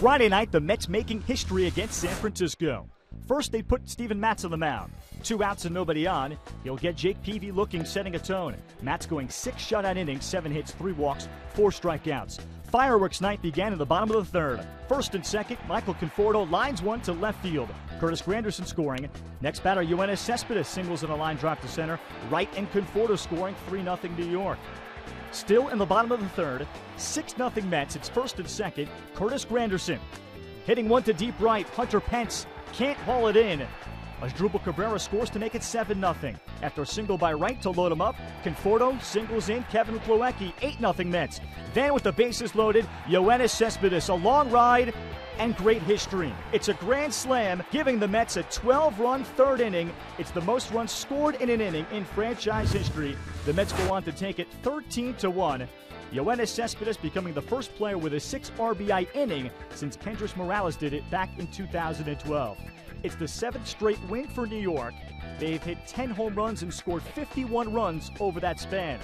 Friday night, the Mets making history against San Francisco. First, they put Steven Matz on the mound. Two outs and nobody on. He'll get Jake Peavy looking, setting a tone. Matz going six shutout innings, seven hits, three walks, four strikeouts. Fireworks night began in the bottom of the third. First and second, Michael Conforto lines one to left field. Curtis Granderson scoring. Next batter, Yoenis Cespedes singles in a line drive to center. Wright and Conforto scoring 3 0 New York. Still in the bottom of the third, 6 0 Mets. It's first and second. Curtis Granderson hitting one to deep right. Hunter Pence can't haul it in. Asdrubal Cabrera scores to make it 7 0. After a single by Wright to load him up, Conforto singles in Kevin Plawecki, 8 0 Mets. Then with the bases loaded, Yoenis Cespedes, a long ride and great history. It's a grand slam, giving the Mets a 12 run third inning. It's the most runs scored in an inning in franchise history. The Mets go on to take it 13 to 1. Yoenis Cespedes becoming the first player with a 6 RBI inning since Kendrys Morales did it back in 2012. It's the seventh straight win for New York. They've hit 10 home runs and scored 51 runs over that span.